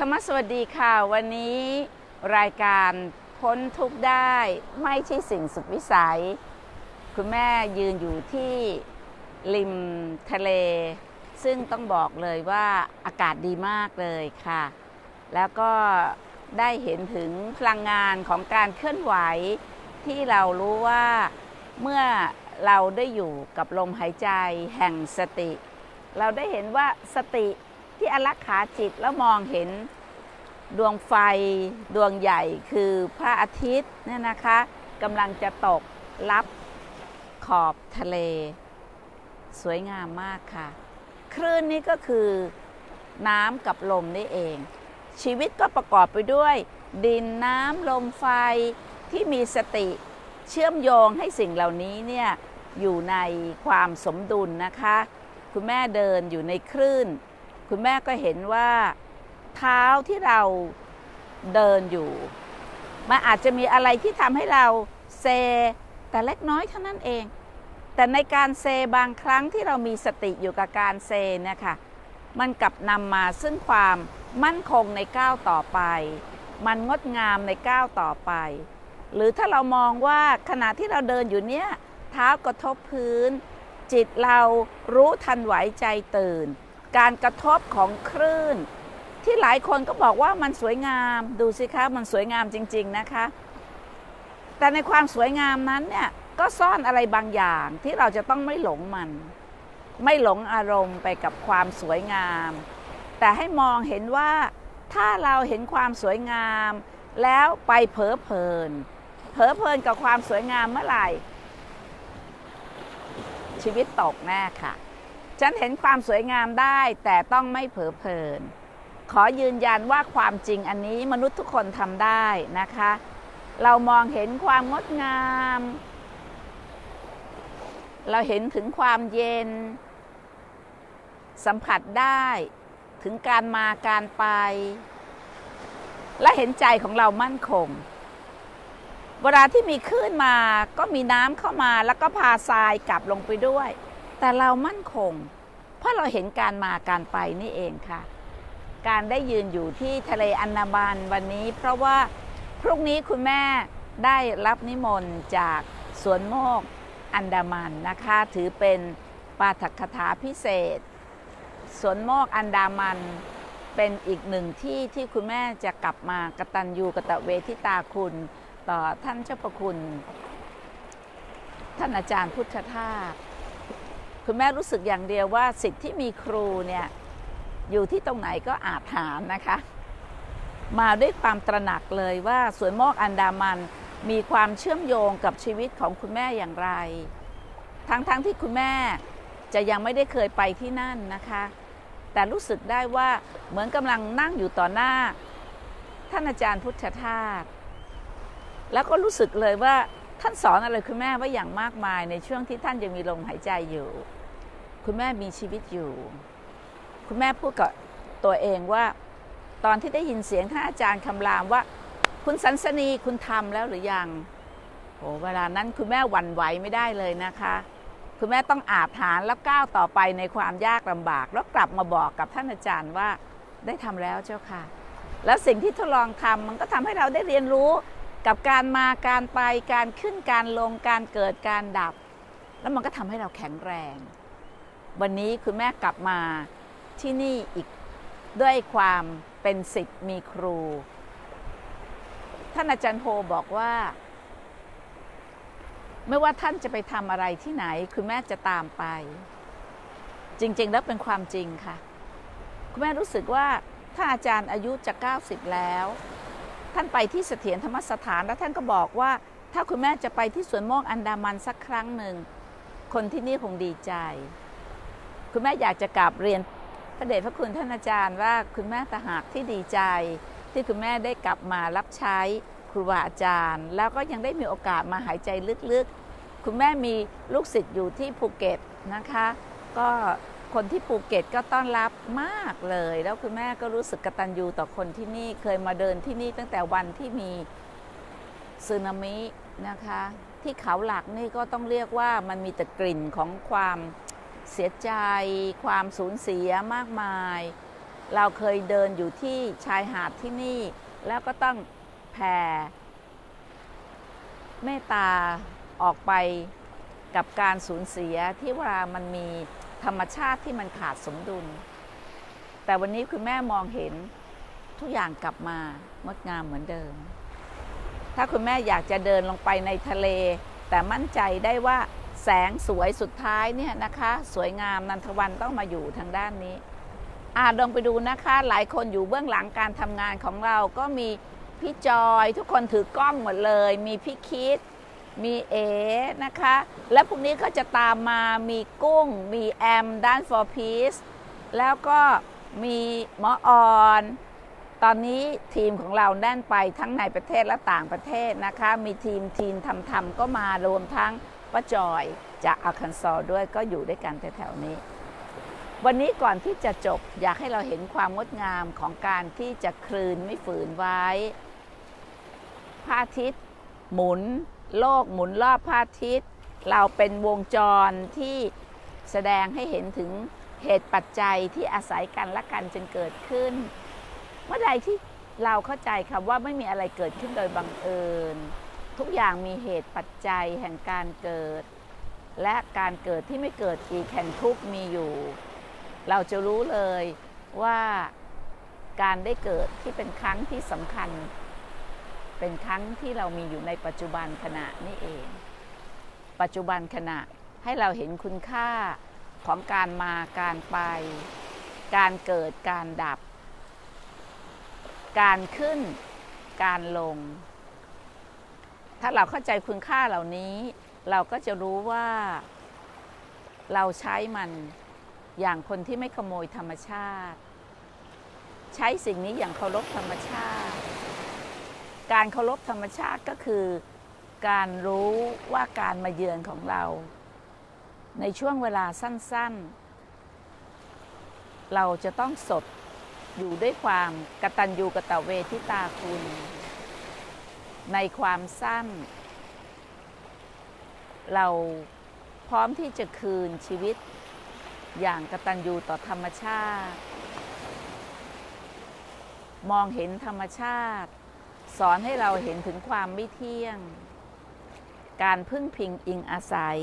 ธรรมสวัสดีค่ะ วันนี้รายการพ้นทุกข์ได้ไม่ใช่สิ่งสุดวิสัย คุณแม่ยืนอยู่ที่ริมทะเล ซึ่งต้องบอกเลยว่าอากาศดีมากเลยค่ะ แล้วก็ได้เห็นถึงพลังงานของการเคลื่อนไหว ที่เรารู้ว่าเมื่อเราได้อยู่กับลมหายใจแห่งสติ เราได้เห็นว่าสติ ที่อลักขาจิตแล้วมองเห็นดวงไฟดวงใหญ่คือพระอาทิตย์เนี่ยนะคะกำลังจะตกรับขอบทะเล สวยงามมากค่ะ คลื่นนี้ก็คือน้ำกับลมนี่เอง ชีวิตก็ประกอบไปด้วย ดินน้ำลมไฟที่มีสติเชื่อมโยงให้สิ่งเหล่านี้เนี่ยอยู่ในความสมดุลนะคะ คุณแม่เดินอยู่ในคลื่น คุณแม่ก็เห็นว่าเท้าที่เราเดินอยู่มันอาจจะมีอะไรที่ทำให้เราเซ แต่เล็กน้อยเท่านั้นเอง แต่ในการเซบางครั้งที่เรามีสติอยู่กับการเซเนี่ยค่ะมันกลับนำมาซึ่งความมั่นคงในก้าวต่อไป มันงดงามในก้าวต่อไป หรือถ้าเรามองว่าขณะที่เราเดินอยู่เนี่ยเท้ากระทบพื้น จิตเรารู้ทันไหวใจตื่น การกระทบของคลื่น ที่หลายคนก็บอกว่ามันสวยงามดูสิคะมันสวยงามจริง ๆนะคะ แต่ในความสวยงามนั้นเนี่ยก็ซ่อนอะไรบางอย่างที่เราจะต้องไม่หลงมัน ไม่หลงอารมณ์ไปกับความสวยงาม แต่ให้มองเห็นว่าถ้าเราเห็นความสวยงาม แล้วไปเผลอเพลิน เผลอเพลินกับความสวยงามเมื่อไหร่ ชีวิตตกแน่ค่ะ ฉันเห็นความสวยงามได้แต่ต้องไม่เผลอเพลิน ขอยืนยันว่าความจริงอันนี้มนุษย์ทุกคนทำได้นะคะ เรามองเห็นความงดงาม เราเห็นถึงความเย็น สัมผัสได้ถึงการมาการไป และเห็นใจของเรามั่นคง เวลาที่มีคลื่นมาก็มีน้ำเข้ามาแล้วก็พาทรายกลับลงไปด้วย แต่เรามั่นคง เพราะเราเห็นการมาการไปนี่เองค่ะ การได้ยืนอยู่ที่ทะเลอันดามันวันนี้ เพราะว่าพรุ่งนี้คุณแม่ได้รับนิมนต์จากสวนโมกอันดามันนะคะ ถือเป็นปาฐกถาพิเศษ สวนโมกอันดามันเป็นอีกหนึ่งที่ที่คุณแม่จะกลับมากตัญญูกตะเวทิตาคุณ ต่อท่านเจ้าประคุณ ท่านอาจารย์พุทธทาส คุณแม่รู้สึกอย่างเดียวว่าสิทธิ์ที่มีครูเนี่ยอยู่ที่ตรงไหนก็อาจหารนะคะ มาด้วยความตระหนักเลยว่าสวนโมกอันดามันมีความเชื่อมโยงกับชีวิตของคุณแม่อย่างไร ทั้งๆทที่คุณแม่จะยังไม่ได้เคยไปที่นั่นนะคะ แต่รู้สึกได้ว่าเหมือนกำลังนั่งอยู่ต่อหน้า ท่านอาจารย์พุทธทาสแล้วก็รู้สึกเลยว่า ท่านสอนอะไรคุณแม่ไว้อย่างมากมายในช่วงที่ท่านยังมีลมหายใจอยู่ คุณแม่มีชีวิตอยู่ คุณแม่พูดกับตัวเองว่า ตอนที่ได้ยินเสียงท่านอาจารย์คำรามว่า คุณสันสนีคุณทำแล้วหรือยังโอ้เวลานั้นคุณแม่หวั่นไหวไม่ได้เลยนะคะ คุณแม่ต้องอาบฐานแล้วก้าวต่อไปในความยากลำบาก แล้วกลับมาบอกกับท่านอาจารย์ว่าได้ทำแล้วเจ้าค่ะ แล้วสิ่งที่ทดลองทำมันก็ทำให้เราได้เรียนรู้ กับการมาการไปการขึ้นการลงการเกิดการดับ แล้วมันก็ทำให้เราแข็งแรง วันนี้คุณแม่กลับมาที่นี่อีกด้วยความเป็นสิทธิ์มีครู ท่านอาจารย์โฮบอกว่า ไม่ว่าท่านจะไปทำอะไรที่ไหน คุณแม่จะตามไป จริง ๆ แล้วเป็นความจริงค่ะ คุณแม่รู้สึกว่าท่าอาจารย์อายุจะ 90 แล้ว ท่านไปที่เสถียรธรรมสถานแล้วท่านก็บอกว่า ถ้าคุณแม่จะไปที่สวนโมกอันดามันสักครั้งหนึ่ง คนที่นี่คงดีใจ คุณแม่อยากจะกราบเรียนพระเดชพระคุณท่านอาจารย์ว่าคุณแม่ตหากที่ดีใจ ที่คุณแม่ได้กลับมารับใช้ครูบาอาจารย์ แล้วก็ยังได้มีโอกาสมาหายใจลึกๆ คุณแม่มีลูกศิษย์อยู่ที่ภูเก็ตนะคะ ก็ คนที่ภูเก็ตก็ต้อนรับมากเลย แล้วคุณแม่ก็รู้สึกกระตัญญูต่อคนที่นี่เคยมาเดินที่นี่ตั้งแต่วันที่มีสึนามินะคะ ที่เขาหลักนี่ก็ต้องเรียกว่ามันมีแต่กลิ่นของความเสียใจ ความสูญเสียมากมาย เราเคยเดินอยู่ที่ชายหาดที่นี่ แล้วก็ต้องแผ่เมตตาออกไป กับการสูญเสียที่ว่ามันมีธรรมชาติที่มันขาดสมดุล แต่วันนี้คุณแม่มองเห็นทุกอย่างกลับมางดงามเหมือนเดิม ถ้าคุณแม่อยากจะเดินลงไปในทะเล แต่มั่นใจได้ว่าแสงสวยสุดท้ายเนี่ยนะคะ สวยงามนันทวันต้องมาอยู่ทางด้านนี้อาลองไปดูนะคะ หลายคนอยู่เบื้องหลังการทำงานของเราก็มีพี่จอยทุกคนถือกล้องหมดเลย มีพี่คิด มีเอนะคะ และพรุ่งนี้ก็จะตามมามีกุ้ง มีแอมด้าน for peace แล้วก็มีหมอออน ตอนนี้ทีมของเราแน่นไปทั้งในประเทศและต่างประเทศนะคะ มีทีมทีมทำทำก็มารวมทั้งป้าจอยจากอาคันซอด้วยก็อยู่ด้วยกันแถวๆนี้ วันนี้ก่อนที่จะจบอยากให้เราเห็นความงดงามของการที่จะคลืนไม่ฝืนไว้พระอาทิตย์หมุน โลกหมุนรอบพระอาทิตย์ เราเป็นวงจรที่แสดงให้เห็นถึงเหตุปัจจัยที่อาศัยกันและกันจนเกิดขึ้น เมื่อใดที่เราเข้าใจค่ะว่าไม่มีอะไรเกิดขึ้นโดยบังเอิญ ทุกอย่างมีเหตุปัจจัยแห่งการเกิด และการเกิดที่ไม่เกิดอีกแห่งทุกมีอยู่ เราจะรู้เลยว่าการได้เกิดที่เป็นครั้งที่สำคัญ เป็นครั้งที่เรามีอยู่ในปัจจุบันขณะนี่เอง ปัจจุบันขณะให้เราเห็นคุณค่าของการมาการไป การเกิดการดับ การขึ้น การลง ถ้าเราเข้าใจคุณค่าเหล่านี้ เราก็จะรู้ว่า เราใช้มันอย่างคนที่ไม่ขโมยธรรมชาติ ใช้สิ่งนี้อย่างเคารพธรรมชาติ การเคารพธรรมชาติก็คือ การรู้ว่าการมาเยือนของเรา ในช่วงเวลาสั้นๆ เราจะต้องสดอยู่ด้วยความกตัญญูกตเวทิตาคุณ ในความสั้น เราพร้อมที่จะคืนชีวิต อย่างกตัญญูต่อธรรมชาติ มองเห็นธรรมชาติ สอนให้เราเห็นถึงความไม่เที่ยง การพึ่งพิงอิงอาศัย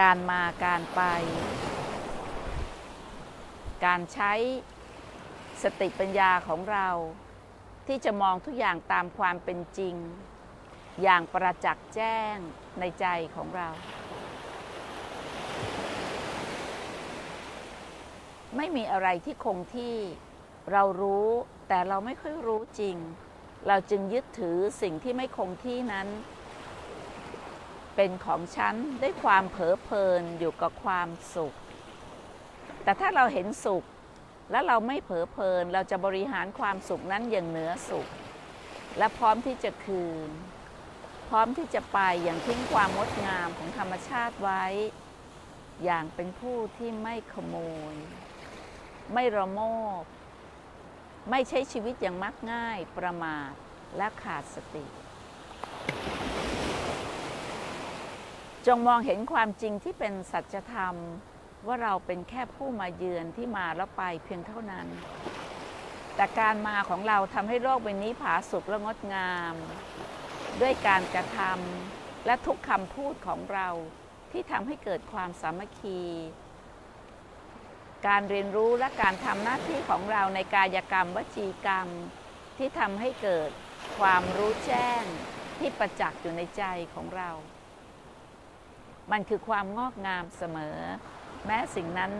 การมาการไป การใช้สติปัญญาของเราที่จะมองทุกอย่างตามความเป็นจริง อย่างประจักษ์แจ้งในใจของเรา ไม่มีอะไรที่คงที่เรารู้ แต่เราไม่ค่อยรู้จริง เราจึงยึดถือสิ่งที่ไม่คงที่นั้น เป็นของฉันด้วยความเผลอเพลินอยู่กับความสุข แต่ถ้าเราเห็นสุข และเราไม่เผลอเพลิน เราจะบริหารความสุขนั้นอย่างเหนือสุข และพร้อมที่จะคืน พร้อมที่จะไปอย่างทิ้งความงดงามของธรรมชาติไว้ อย่างเป็นผู้ที่ไม่ขโมย ไม่ระโมบ ไม่ใช้ชีวิตอย่างมักง่ายประมาทและขาดสติ จงมองเห็นความจริงที่เป็นสัจธรรม ว่าเราเป็นแค่ผู้มาเยือนที่มาแล้วไปเพียงเท่านั้น แต่การมาของเราทำให้โลกใบนี้ผาสุกและงดงาม ด้วยการกระทำและทุกคำพูดของเราที่ทำให้เกิดความสามัคคี การเรียนรู้และการทำหน้าที่ของเราในกายกรรมวจีกรรม ที่ทำให้เกิดความรู้แจ้งที่ประจักษ์อยู่ในใจของเรา มันคือความงอกงามเสมอ แม้สิ่งนั้น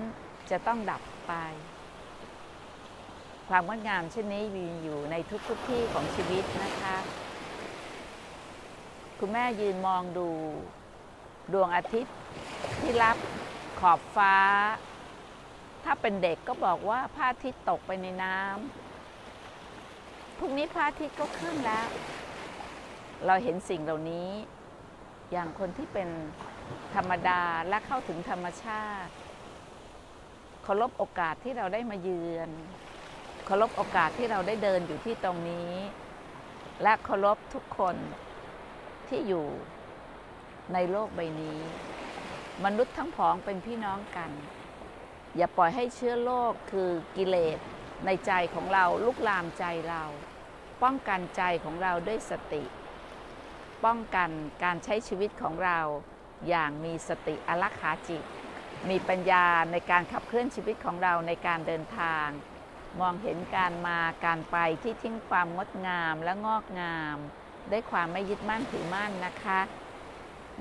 จะต้องดับไป ความงดงามเช่นนี้มีอยู่ในทุกๆทที่ของชีวิตนะคะ คุณแม่ยืนมองดู ดวงอาทิตย์ที่รับขอบฟ้า ถ้าเป็นเด็กก็บอกว่าพระอาทิตย์ตกไปในน้ำพรุ่งนี้พระอาทิตย์ก็ขึ้นแล้ว เราเห็นสิ่งเหล่านี้ อย่างคนที่เป็นธรรมดาและเข้าถึงธรรมชาติเคารพโอกาสที่เราได้มาเยือนเคารพโอกาสที่เราได้เดินอยู่ที่ตรงนี้ และเคารพทุกคนที่อยู่ในโลกใบนี้ มนุษย์ทั้งผองเป็นพี่น้องกัน อย่าปล่อยให้เชื้อโรคคือกิเลสในใจของเราลุกลามใจเรา ป้องกันใจของเราด้วยสติ ป้องกันการใช้ชีวิตของเราอย่างมีสติอลักขาจิต มีปัญญาในการขับเคลื่อนชีวิตของเราในการเดินทาง มองเห็นการมาการไปที่ทิ้งความงดงามและงอกงาม ด้วยความไม่ยึดมั่นถือมั่นนะคะ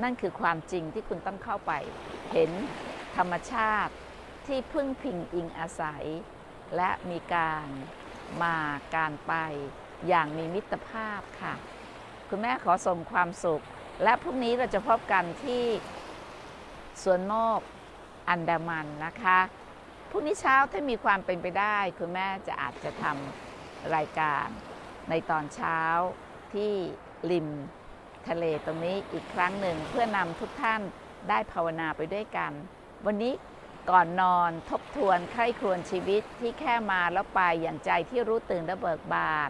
นั่นคือความจริงที่คุณต้องเข้าไป เห็นธรรมชาติ ที่พึ่งพิงอิงอาศัย และมีการมาการไปอย่างมีมิตรภาพค่ะ คุณแม่ขอส่งความสุข และพรุ่งนี้เราจะพบกันที่สวนโมกอันดามันนะคะพรุ่งนี้เช้าถ้ามีความเป็นไปได้ คุณแม่จะอาจจะทำรายการในตอนเช้าที่ริมทะเลตรงนี้อีกครั้งหนึ่งเพื่อนำทุกท่านได้ภาวนาไปด้วยกัน วันนี้ ก่อนนอนทบทวนใคร่ครวญชีวิตที่แค่มาแล้วไปอย่างใจที่รู้ตื่นและเบิกบาน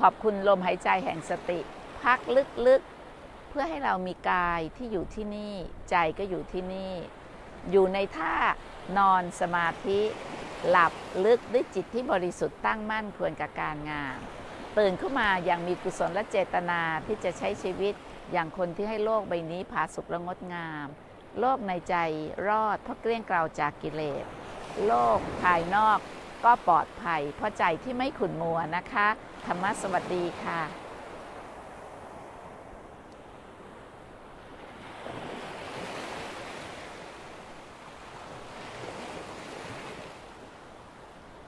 ขอบคุณลมหายใจแห่งสติ พักลึกๆ เพื่อให้เรามีกายที่อยู่ที่นี่ ใจก็อยู่ที่นี่ อยู่ในท่านอนสมาธิ หลับลึกด้วยจิตที่บริสุทธิ์ตั้งมั่นควรกับการงาน ตื่นขึ้นมาอย่างมีกุศลและเจตนาที่จะใช้ชีวิตอย่างคนที่ให้โลกใบนี้ผาสุกและงดงาม โลกในใจรอดเพราะเกลี้ยงเกลาจากกิเลส โลกภายนอกก็ปลอดภัย เพราะใจที่ไม่ขุ่นมัวนะคะ ธรรมะสวัสดีค่ะ